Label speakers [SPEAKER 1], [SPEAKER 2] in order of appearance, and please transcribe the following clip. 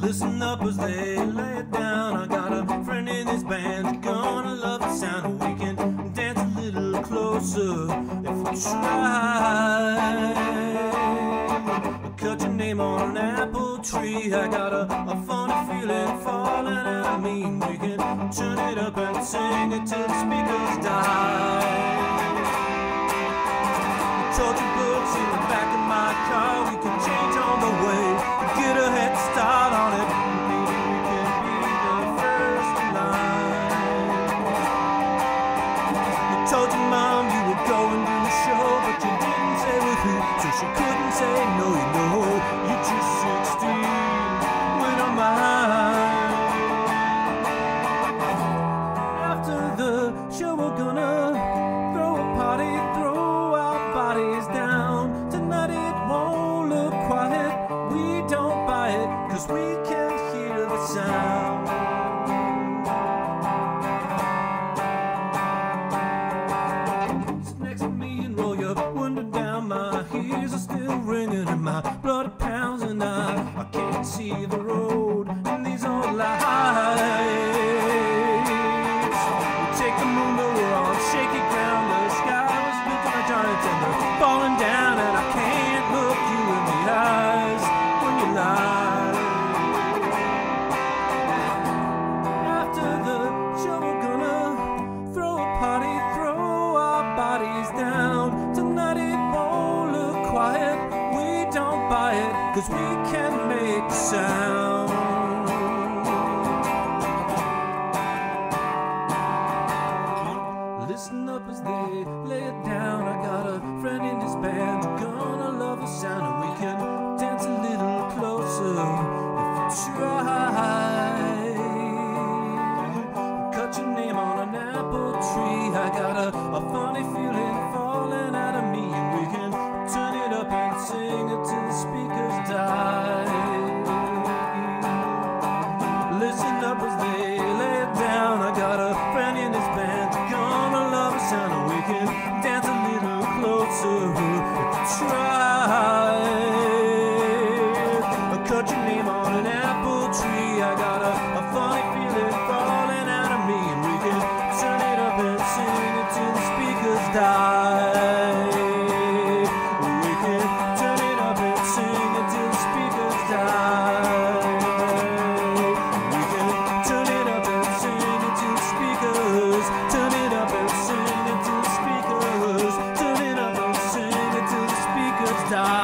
[SPEAKER 1] Listen up as they lay it down. I got a friend in this band, gonna love the sound. We can dance a little closer if we try. Cut your name on an apple tree. I got a, a funny feeling falling out of me. We can turn it up and sing it till the speakers die. Told your mom you were going to the show, but you didn't say with who, so she couldn't say no. You know, you're just 16 and my blood pounds, and I, I can't see the road in these old lights. We take the moon, but we're on shaky ground. The sky was built on a giant cause we can make sound. Listen up as they lay it down. I got a friend in this band. Gonna love the sound, and we can dance a little die.